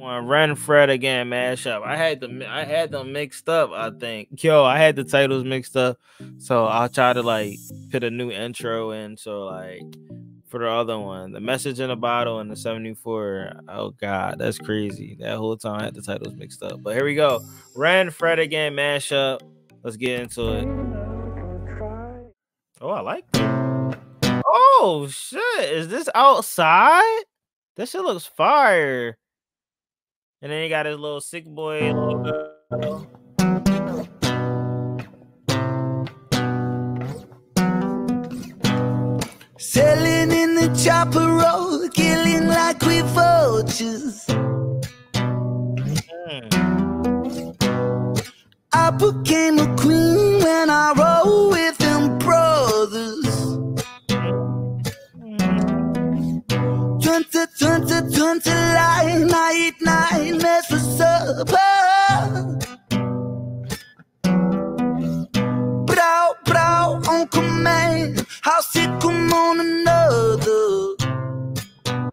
one Ren Fred again mashup. I had them I had them mixed up, I think. Yo, I had the titles mixed up. So I'll try to like put a new intro in. So like for the other one, the message in a bottle and the 74. Oh god, that's crazy. That whole time I had the titles mixed up. But here we go. Ren Fred again mashup. Let's get into it. Oh, I like that. Oh shit. Is this outside? This shit looks fire. And then he got his little sick boy logo. Um, Sailing in the chopper road, killing like we vultures. Hmm. I became a queen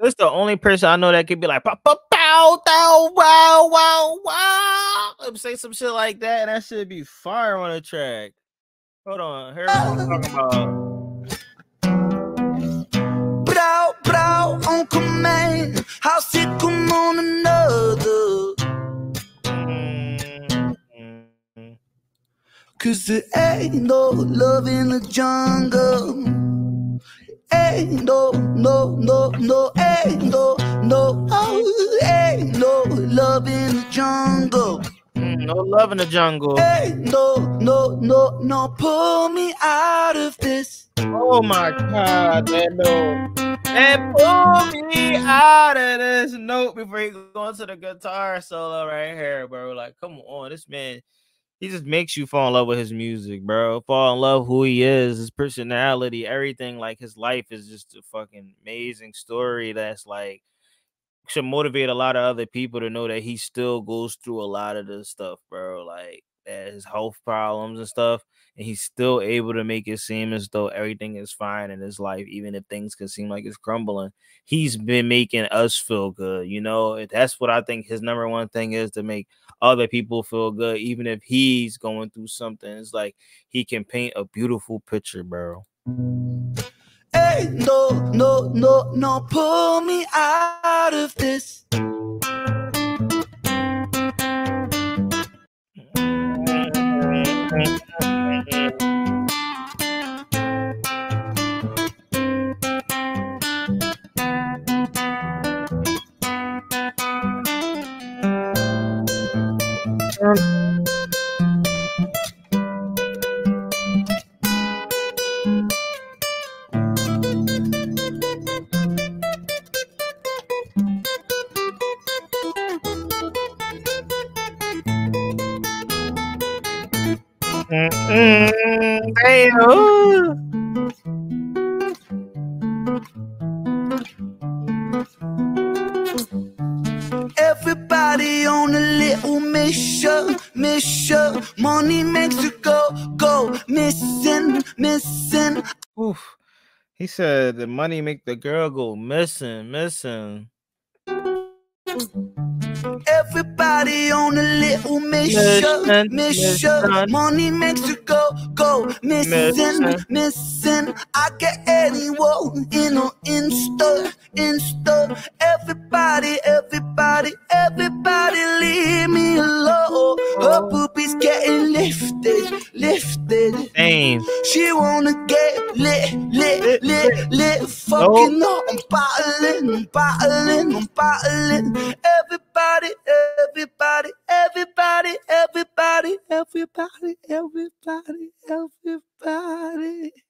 This the only person I know that could be like pow, pow, pow, pow, wow, wow, wow. Say some shit like that, and that should be fire on the track. Hold on, here's what I'm talking about. Brow, brow on command, how sick come on another. Mm, Cause there ain't no love in the jungle. Ain't no, no, no, no, ain't no, no, oh, ain't no love in the jungle. mm, No love in the jungle. Ain't no, no, no, no, pull me out of this. Oh my god, that note. And pull me out of this note before he goes to the guitar solo right here, bro. Like, come on, this man, he just makes you fall in love with his music, bro. Fall in love who he is, his personality, everything. Like his life is just a fucking amazing story that's like should motivate a lot of other people to know that he still goes through a lot of this stuff, bro. Like his health problems and stuff, and he's still able to make it seem as though everything is fine in his life, even if things can seem like it's crumbling. He's been making us feel good, you know. That's what I think his number one thing is to make other people feel good, even if he's going through something. It's like he can paint a beautiful picture, bro. Hey, no, no, no, no, pull me out of this. Mm-hmm. Everybody on a little mission, mission. Money makes you go, go, missing, missing. Oof. He said the money make the girl go missing, missing. Everybody on a little mission, Mission. Money makes you go, go, missing, Mission. Missing. I get anyone in on Insta, Insta. Everybody, everybody, everybody, leave me alone. Her boobies getting lifted, lifted. Damn. She wanna get lit, lit, lit, lit. Fucking up, I'm bottling, I'm bottling, I'm bottling. Everybody, everybody, everybody, everybody, everybody, everybody, everybody.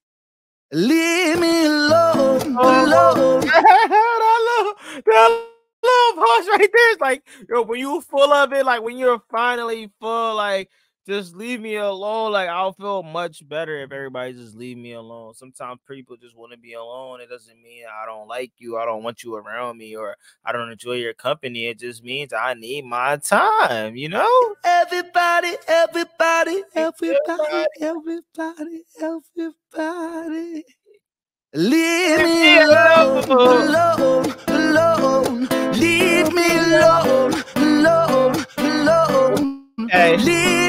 Leave me alone, oh, alone. that little, that little pause right there is like, yo, when you full of it, like when you're finally full, like just leave me alone. Like I'll feel much better if everybody just leave me alone. Sometimes people just want to be alone. It doesn't mean I don't like you. I don't want you around me, or I don't enjoy your company. It just means I need my time. You know. Everybody, everybody, everybody, everybody, everybody. Leave me alone, alone, alone. Leave me alone, alone, alone. Hey. Leave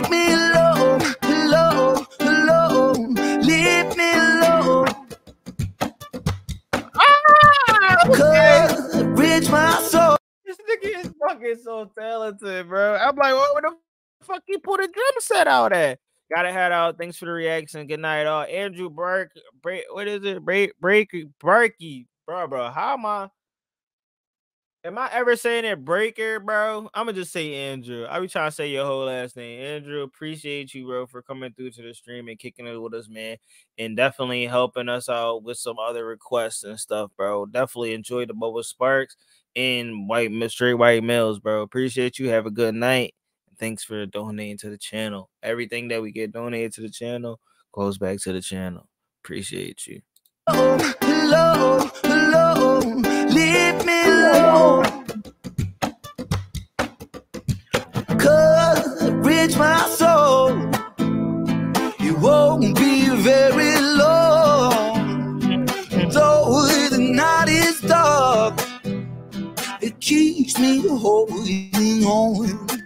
put a drum set out at? Gotta head out. Thanks for the reaction. Good night, all. Andrew Burke, break, what is it? Break, break, Barky, bro, bro. How am I? Am I ever saying it breaker, bro? I'm gonna just say Andrew. I be trying to say your whole last name. Andrew, appreciate you, bro, for coming through to the stream and kicking it with us, man. And definitely helping us out with some other requests and stuff, bro. Definitely enjoy the Bubble Sparks and white straight white males, bro. Appreciate you. Have a good night. Thanks for donating to the channel. Everything that we get donated to the channel goes back to the channel. Appreciate you. My soul. You won't be very long. Though the night is dark, it keeps me holding on.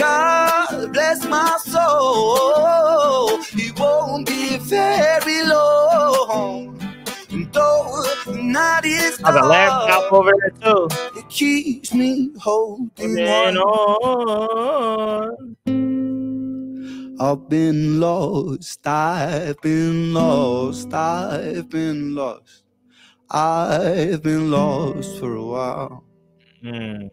God bless my soul. It won't be very long. Though night is I got a laptop over there too. it keeps me holding on. on. I've been lost, I've been lost, I've been lost. I've been lost for a while, Mm.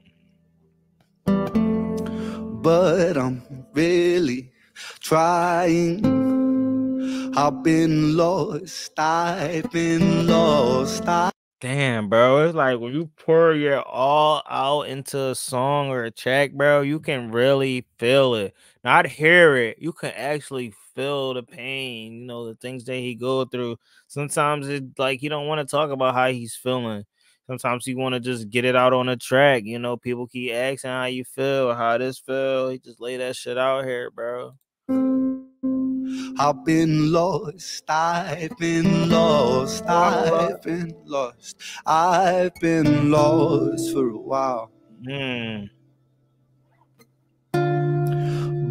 But I'm really trying. I've been lost, I've been lost. I- Damn, bro. It's like when you pour your all out into a song or a track, bro, you can really feel it. Not hear it. You can actually feel the pain, you know, the things that he go through. Sometimes it like he don't want to talk about how he's feeling. Sometimes you want to just get it out on a track. You know, people keep asking how you feel, how this feel. You just lay that shit out here, bro. I've been lost, I've been lost, I've been lost, I've been lost for a while, Mm.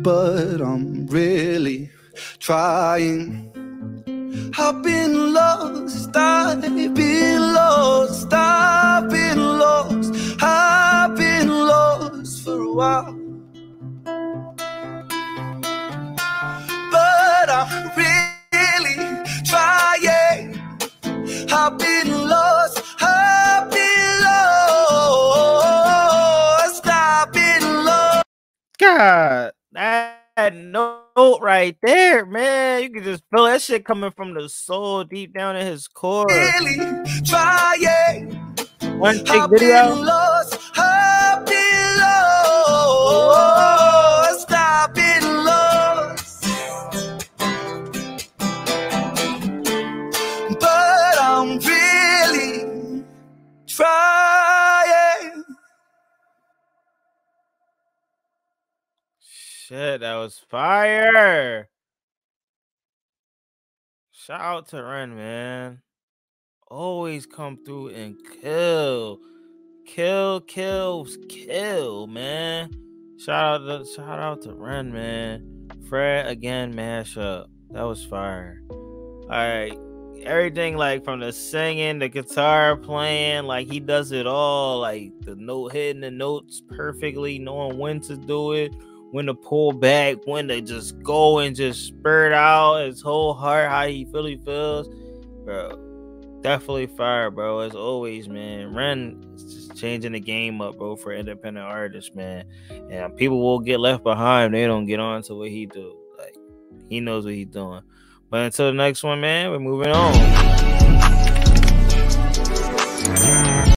but I'm really trying. I've been lost, I've been God, that note right there, man. You can just feel that shit coming from the soul deep down in his core. Really trying. One big I've video. Shit, that was fire. Shout out to Ren, man. Always come through and kill. Kill, kills, kill, man. Shout out to shout out to Ren, man. Fred again, mashup. That was fire. Alright. Everything like from the singing, the guitar playing, like he does it all, like the note hitting the notes perfectly, knowing when to do it, when to pull back, when to just go and just spurt out his whole heart, how he really feels. Bro, definitely fire, bro. As always, man. Ren is just changing the game up, bro, for independent artists, man. And people will get left behind. They don't get on to what he do. Like he knows what he's doing. But until the next one, man, we're moving on.